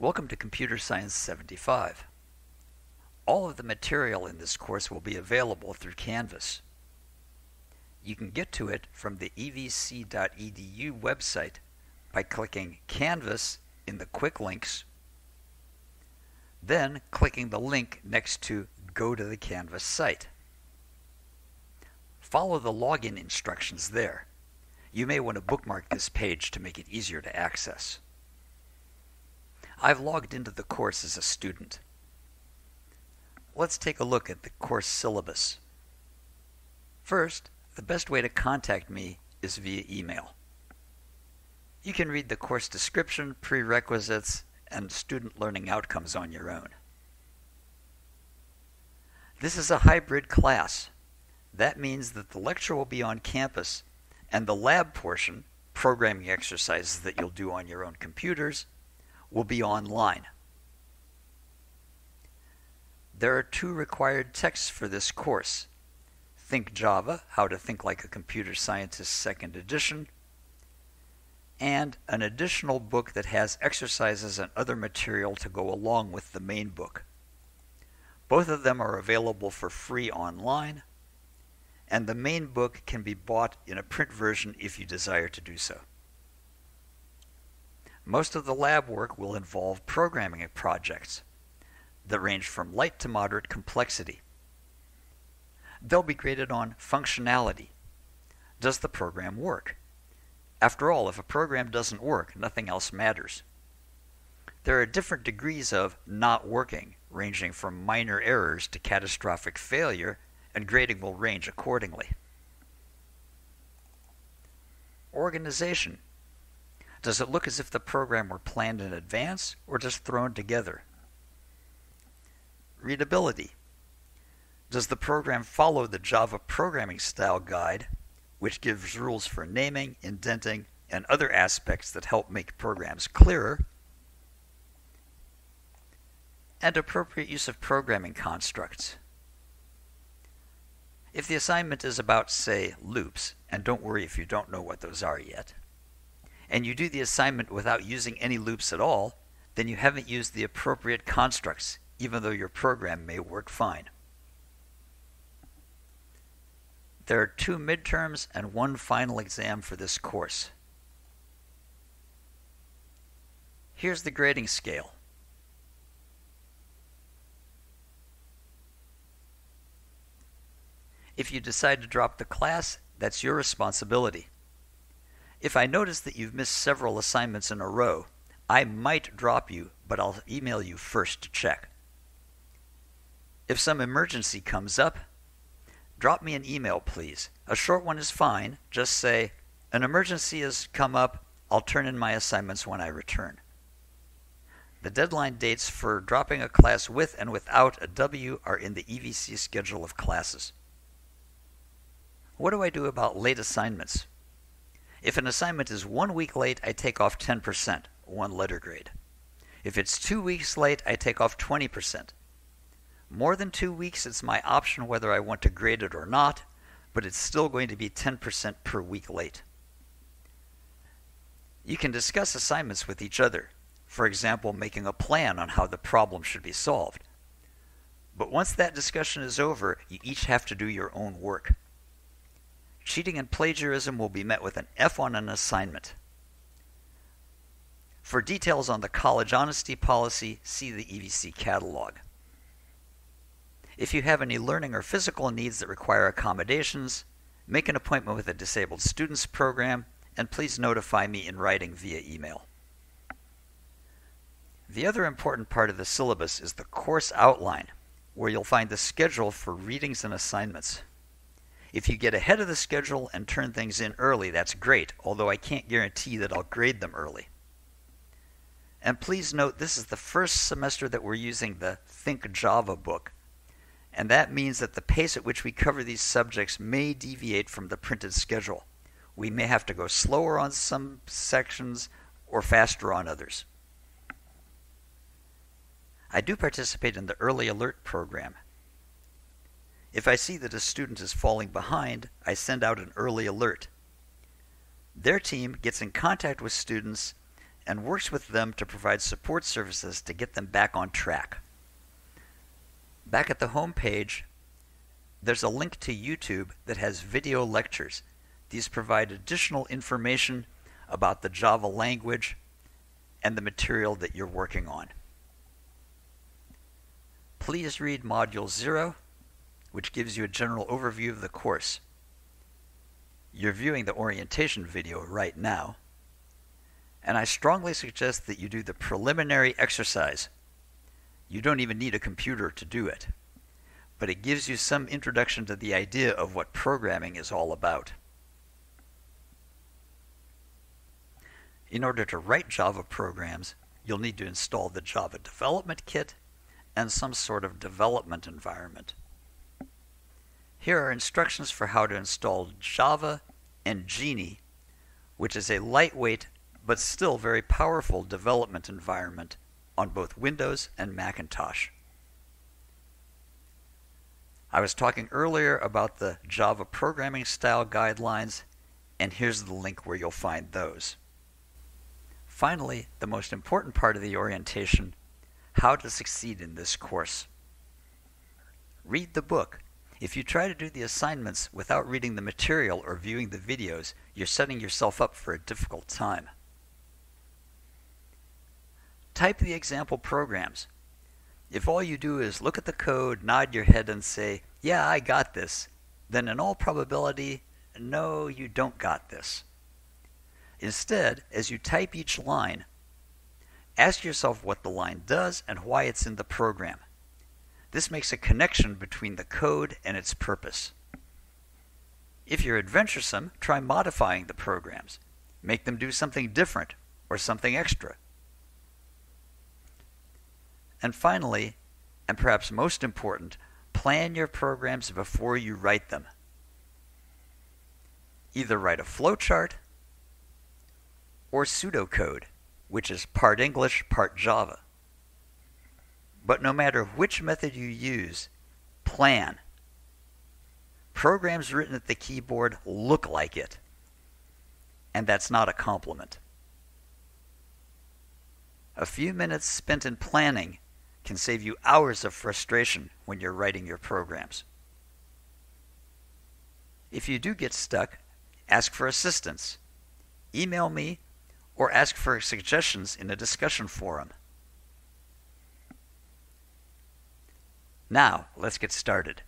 Welcome to Computer Science 75. All of the material in this course will be available through Canvas. You can get to it from the evc.edu website by clicking Canvas in the Quick Links, then clicking the link next to Go to the Canvas site. Follow the login instructions there. You may want to bookmark this page to make it easier to access. I've logged into the course as a student. Let's take a look at the course syllabus. First, the best way to contact me is via email. You can read the course description, prerequisites, and student learning outcomes on your own. This is a hybrid class. That means that the lecture will be on campus and the lab portion, programming exercises that you'll do on your own computers, will be online. There are two required texts for this course. Think Java, How to Think Like a Computer Scientist, second edition, and an additional book that has exercises and other material to go along with the main book. Both of them are available for free online, and the main book can be bought in a print version if you desire to do so. Most of the lab work will involve programming projects that range from light to moderate complexity. They'll be graded on functionality. Does the program work? After all, if a program doesn't work, nothing else matters. There are different degrees of not working, ranging from minor errors to catastrophic failure, and grading will range accordingly. Organization. Does it look as if the program were planned in advance or just thrown together? Readability. Does the program follow the Java programming style guide which gives rules for naming, indenting, and other aspects that help make programs clearer, and appropriate use of programming constructs. If the assignment is about, say, loops, and don't worry if you don't know what those are yet, and you do the assignment without using any loops at all, then you haven't used the appropriate constructs, even though your program may work fine. There are two midterms and one final exam for this course. Here's the grading scale. If you decide to drop the class, that's your responsibility. If I notice that you've missed several assignments in a row, I might drop you, but I'll email you first to check. If some emergency comes up, drop me an email, please. A short one is fine. Just say, An emergency has come up. I'll turn in my assignments when I return. The deadline dates for dropping a class with and without a W are in the EVC schedule of classes. What do I do about late assignments? If an assignment is one week late, I take off 10%, one letter grade. If it's two weeks late, I take off 20%. More than two weeks, it's my option whether I want to grade it or not, but it's still going to be 10% per week late. You can discuss assignments with each other, for example, making a plan on how the problem should be solved. But once that discussion is over, you each have to do your own work. Cheating and plagiarism will be met with an F on an assignment. For details on the college honesty policy, see the EVC catalog. If you have any learning or physical needs that require accommodations, make an appointment with a disabled students program and please notify me in writing via email. The other important part of the syllabus is the course outline, where you'll find the schedule for readings and assignments. If you get ahead of the schedule and turn things in early, that's great, although I can't guarantee that I'll grade them early. And please note this is the first semester that we're using the Think Java book, and that means that the pace at which we cover these subjects may deviate from the printed schedule. We may have to go slower on some sections or faster on others. I do participate in the Early Alert program. If I see that a student is falling behind, I send out an early alert. Their team gets in contact with students and works with them to provide support services to get them back on track. Back at the home page, there's a link to YouTube that has video lectures. These provide additional information about the Java language and the material that you're working on. Please read Module 0, which gives you a general overview of the course. You're viewing the orientation video right now, and I strongly suggest that you do the preliminary exercise. You don't even need a computer to do it, but it gives you some introduction to the idea of what programming is all about. In order to write Java programs, you'll need to install the Java Development Kit and some sort of development environment. Here are instructions for how to install Java and Geany, which is a lightweight but still very powerful development environment on both Windows and Macintosh. I was talking earlier about the Java programming style guidelines, and here's the link where you'll find those. Finally, the most important part of the orientation, how to succeed in this course. Read the book if you try to do the assignments without reading the material or viewing the videos, you're setting yourself up for a difficult time. Type the example programs. If all you do is look at the code, nod your head, and say, Yeah, I got this, then in all probability, no, you don't got this. Instead, as you type each line, ask yourself what the line does and why it's in the program. This makes a connection between the code and its purpose. If you're adventuresome, try modifying the programs. Make them do something different or something extra. And finally, and perhaps most important, plan your programs before you write them. Either write a flowchart or pseudocode, which is part English, part Java. But no matter which method you use, plan. Programs written at the keyboard look like it. And that's not a compliment. A few minutes spent in planning can save you hours of frustration when you're writing your programs. If you do get stuck, ask for assistance. Email me or ask for suggestions in a discussion forum. Now, let's get started.